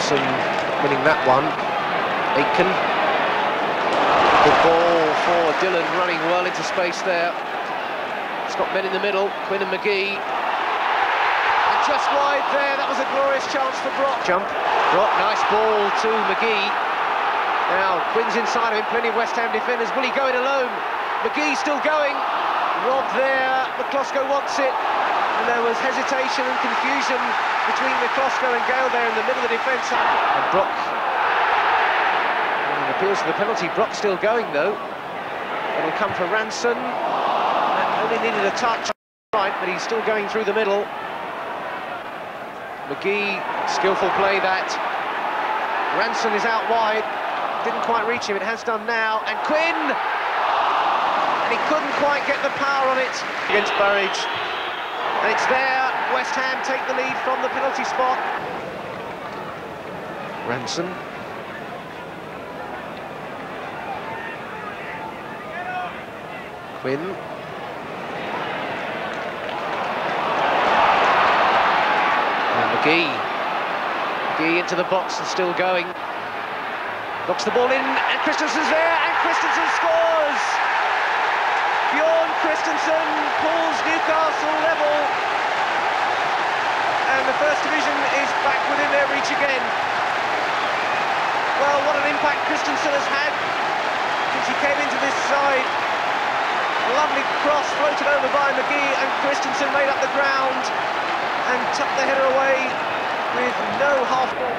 Stimpson winning that one. Aitken. Good ball for Dillon, running well into space there. It's got men in the middle, Quinn and McGhee. And just wide there, that was a glorious chance for Brock. Jump, Brock, nice ball to McGhee. Now, Quinn's inside of him, plenty of West Ham defenders. Will he go it alone? McGhee still going. Rob there, Miklosko wants it. And there was hesitation and confusion between Miklosko and Gale there in the middle of the defence. And Brock and it appeals for the penalty. Brock still going though. It'll come for Ranson. Only needed a touch, right, but he's still going through the middle. McGhee, skillful play that. Ranson is out wide. Didn't quite reach him, it has done now. And Quinn! And he couldn't quite get the power on it against Burridge. And it's there, West Ham take the lead from the penalty spot. Ranson. Quinn. And McGhee. McGhee into the box and still going. Knocks the ball in, and Kristensen's there, and Kristensen scores! Bjorn Kristensen pulls Newcastle the First Division is back within their reach again. Well, what an impact Kristensen has had since he came into this side. A lovely cross floated over by McGhee, and Kristensen made up the ground and tucked the header away with no half ball.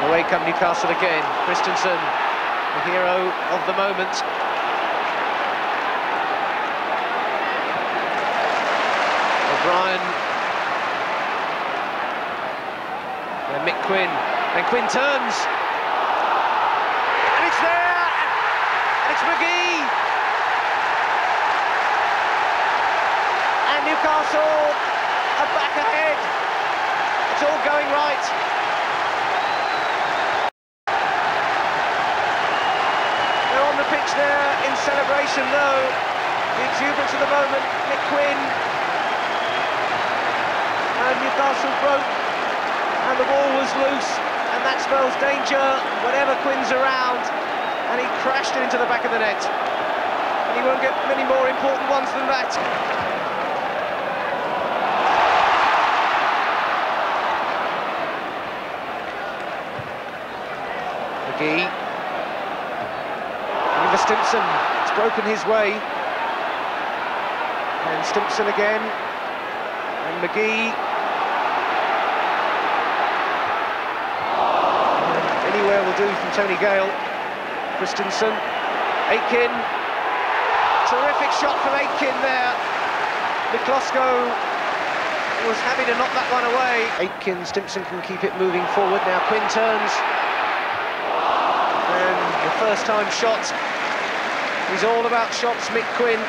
And away come Newcastle again. Kristensen, the hero of the moment. O'Brien. And Mick Quinn. And Quinn turns. And it's there! And it's McGhee! And Newcastle are back ahead. It's all going right. They're on the pitch there in celebration though. The exuberance of the moment, Mick Quinn. Broke and the ball was loose and that spells danger whenever Quinn's around and he crashed it into the back of the net. And he won't get many more important ones than that. McGhee. For Stimpson. It's broken his way. And Stimpson again. And McGhee. And anywhere will do from Tony Gale. Kristensen. Aitken. Terrific shot from Aitken there. Miklosko was happy to knock that one away. Aitken, Stimpson can keep it moving forward. Now Quinn turns. And the first time shot. He's all about shots, Mick Quinn.